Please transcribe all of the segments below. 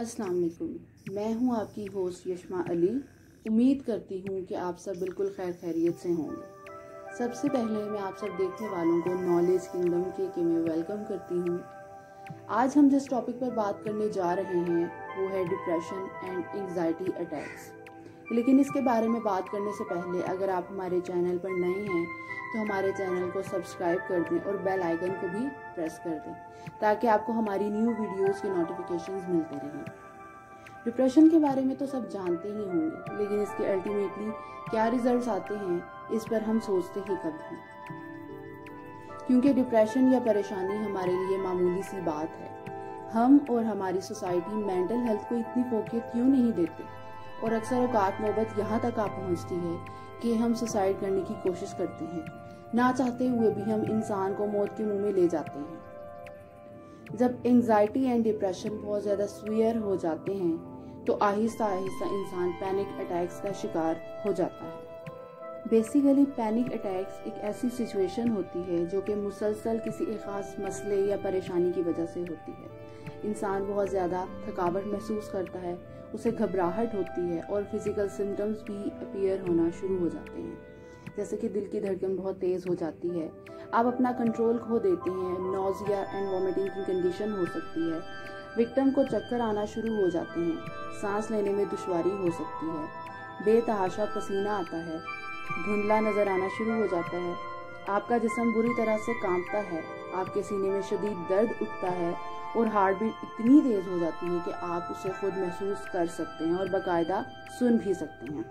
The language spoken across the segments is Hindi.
अस्सलाम वालेकुम मैं हूँ आपकी होस्ट यशमा अली। उम्मीद करती हूँ कि आप सब बिल्कुल खैर खैरियत से होंगे। सबसे पहले मैं आप सब देखने वालों को नॉलेज किंगडम के के में वेलकम करती हूँ। आज हम जिस टॉपिक पर बात करने जा रहे हैं, वो है डिप्रेशन एंड एंजाइटी अटैक्स लेकिन इसके बारे में बात करने से पहले अगर आप हमारे चैनल पर नए हैं तो हमारे चैनल को सब्सक्राइब कर दें और बेल आइकन को भी प्रेस कर दें, ताकि आपको हमारी न्यू वीडियोस की नोटिफिकेशंस मिलते रहें। डिप्रेशन के बारे में तो सब जानते ही होंगे, लेकिन इसके अल्टीमेटली क्या रिजल्ट्स आते हैं, इस पर हम सोचते ही कब हैं। क्योंकि डिप्रेशन या परेशानी हमारे लिए मामूली सी बात है। हम और हमारी सोसाइटी मेंटल हेल्थ को इतनी फोकियत क्यों नहीं देते? और अक्सर औकात नौबत यहाँ तक आ पहुँचती है कि हम सुसाइड करने की कोशिश करते हैं। ना चाहते हुए भी हम इंसान को मौत के मुँह में ले जाते हैं। जब एंजाइटी एंड डिप्रेशन बहुत ज़्यादा स्वियर हो जाते हैं तो आहिस्ता आहिस्ता इंसान पैनिक अटैक्स का शिकार हो जाता है। बेसिकली पैनिक अटैक्स एक ऐसी सिचुएशन होती है जो कि मुसलसल किसी एक ख़ास मसले या परेशानी की वजह से होती है। इंसान बहुत ज़्यादा थकावट महसूस करता है उसे घबराहट होती है और फ़िज़िकल सिम्टम्स भी अपीयर होना शुरू हो जाते हैं। जैसे कि दिल की धड़कन बहुत तेज़ हो जाती है। आप अपना कंट्रोल खो देते हैं। नोजिया एंड वॉमिटिंग की कंडीशन हो सकती है। विक्टम को चक्कर आना शुरू हो जाते हैं। सांस लेने में दुश्वारी हो सकती है। बेतहाशा पसीना आता है। धुंधला नज़र आना शुरू हो जाता है। आपका जिसम बुरी तरह से कांपता है आपके सीने में शदीद दर्द उठता है और हार्ट बीट इतनी तेज हो जाती है कि आप उसे खुद महसूस कर सकते हैं और बाकायदा सुन भी सकते हैं।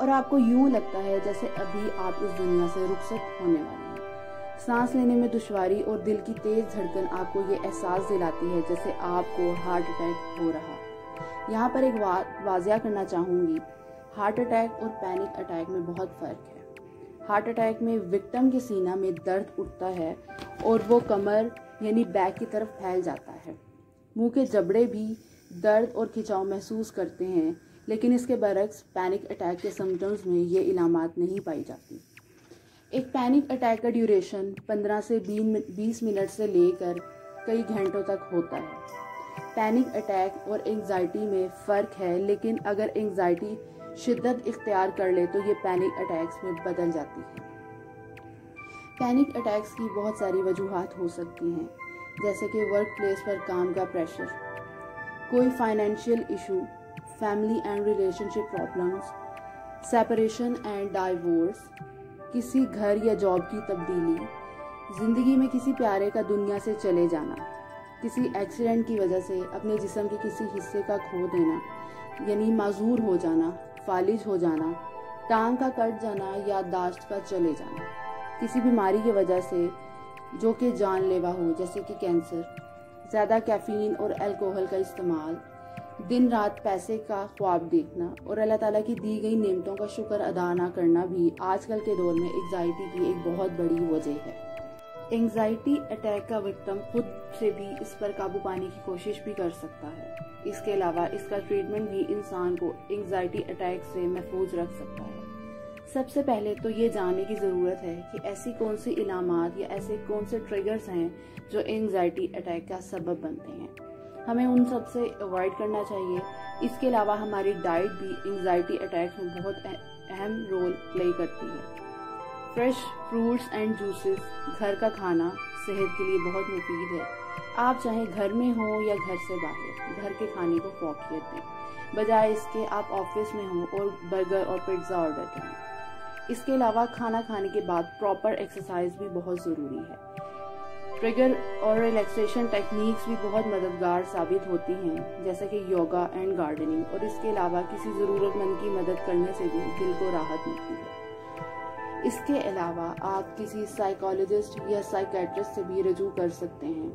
और आपको यूँ लगता है जैसे अभी आप इस दुनिया से रुखसत होने वाले हैं। सांस लेने में दुश्वारी और दिल की तेज धड़कन आपको ये एहसास दिलाती है जैसे आपको हार्ट अटैक हो रहा यहाँ पर एक वा, वाजिया करना चाहूँगी। हार्ट अटैक और पैनिक अटैक में बहुत फ़र्क है। हार्ट अटैक में विक्टम के सीना में दर्द उठता है और वो कमर, यानी बैक की तरफ़ फैल जाता है। मुँह के जबड़े भी दर्द और खिंचाव महसूस करते हैं, लेकिन इसके बरक्स पैनिक अटैक के सिम्टम्स में ये इलामात नहीं पाई जाती। एक पैनिक अटैक का ड्यूरेशन 15 से 20 मिनट से लेकर कई घंटों तक होता है। पैनिक अटैक और एंजाइटी में फ़र्क है, लेकिन अगर एंजाइटी शिद्दत इख्तियार कर ले तो ये पैनिक अटैक्स में बदल जाती है। पैनिक अटैक्स की बहुत सारी वजूहत हो सकती हैं, जैसे कि वर्क प्लेस पर काम का प्रेशर कोई financial issue family and relationship problems separation and divorce किसी घर या जॉब की तब्दीली, ज़िंदगी में किसी प्यारे का दुनिया से चले जाना। किसी एक्सीडेंट की वजह से अपने जिसम के किसी हिस्से का खो देना, यानी माजूर हो जाना, फालिज हो जाना, टांग का कट जाना, याददाश्त का चले जाना। किसी बीमारी की वजह से, जो कि जानलेवा हो, जैसे कि कैंसर ज़्यादा कैफीन और अल्कोहल का इस्तेमाल, दिन रात पैसे का ख्वाब देखना और अल्लाह ताला की दी गई नेमतों का शुक्र अदा ना करना भी आजकल के दौर में एग्जाइटी की एक बहुत बड़ी वजह है। एंजाइटी अटैक का विक्टम खुद से भी इस पर काबू पाने की कोशिश भी कर सकता है। इसके अलावा इसका ट्रीटमेंट भी इंसान को एंजाइटी अटैक से महफूज रख सकता है। सबसे पहले तो ये जानने की ज़रूरत है कि ऐसी कौन सी इलामात या ऐसे कौन से ट्रिगर्स हैं जो एंजाइटी अटैक का सबब बनते हैं। हमें उन सबसे अवॉइड करना चाहिए। इसके अलावा हमारी डाइट भी एंजाइटी अटैक में बहुत अहम रोल प्ले करती है। फ्रेश फ्रूट्स एंड जूसेस घर का खाना सेहत के लिए बहुत मुफीद है। आप चाहे घर में हो या घर से बाहर, घर के खाने को फोकियत दें। बजाय इसके, आप ऑफ़िस में हो और बर्गर और पिज़्ज़ा ऑर्डर करें। इसके अलावा खाना खाने के बाद प्रॉपर एक्सरसाइज भी बहुत ज़रूरी है। ट्रिगर और रिलैक्सेशन टेक्निक्स भी बहुत मददगार साबित होती हैं, जैसे कि योगा एंड गार्डनिंग और इसके अलावा किसी ज़रूरतमंद की मदद करने से भी दिल को राहत मिलती है। इसके अलावा आप किसी साइकोलॉजिस्ट या साइकेट्रिस्ट से भी रजू कर सकते हैं।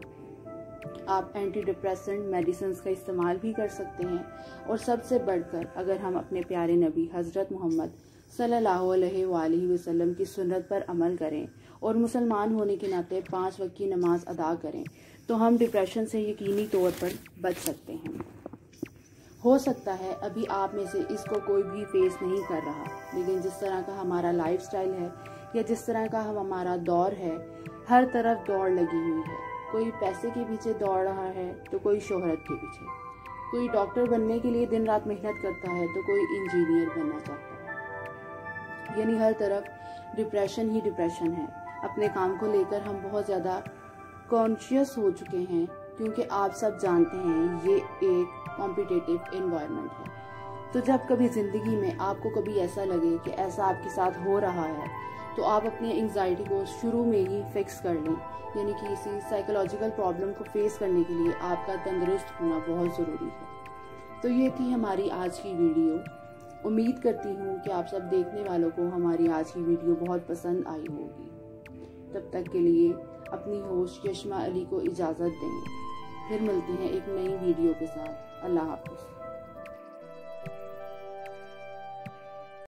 आप एंटी डिप्रेसेंट मेडिसिन का इस्तेमाल भी कर सकते हैं। और सबसे बढ़कर, अगर हम अपने प्यारे नबी हज़रत मोहम्मद सल्लल्लाहु अलैहि वसल्लम की सुन्नत पर अमल करें और मुसलमान होने के नाते पाँच वक्त की नमाज़ अदा करें तो हम डिप्रेशन से यकीनी तौर पर बच सकते हैं। हो सकता है अभी आप में से इसको कोई भी फेस नहीं कर रहा। लेकिन जिस तरह का हमारा लाइफ है, या जिस तरह का हम हमारा दौर है, हर तरफ़ दौड़ लगी हुई है। कोई पैसे के पीछे दौड़ रहा है तो कोई शोहरत के पीछे। कोई डॉक्टर बनने के लिए दिन रात मेहनत करता है तो कोई इंजीनियर बनना चाहता है। यानी हर तरफ़ डिप्रेशन ही डिप्रेशन है। अपने काम को लेकर हम बहुत ज़्यादा कॉन्शियस हो चुके हैं क्योंकि आप सब जानते हैं, ये एक कॉम्पिटेटिव इन्वायरमेंट है। तो जब कभी ज़िंदगी में आपको कभी ऐसा लगे कि ऐसा आपके साथ हो रहा है तो आप अपनी एंग्जाइटी को शुरू में ही फिक्स कर लें। यानी कि इसी साइकोलॉजिकल प्रॉब्लम को फेस करने के लिए आपका तंदुरुस्त होना बहुत ज़रूरी है। तो ये थी हमारी आज की वीडियो उम्मीद करती हूँ कि आप सब देखने वालों को हमारी आज की वीडियो बहुत पसंद आई होगी। तब तक के लिए अपनी होस्ट यशमा अली को इजाज़त दें। फिर मिलते हैं एक नई वीडियो के साथ। अल्लाह हाफिज़।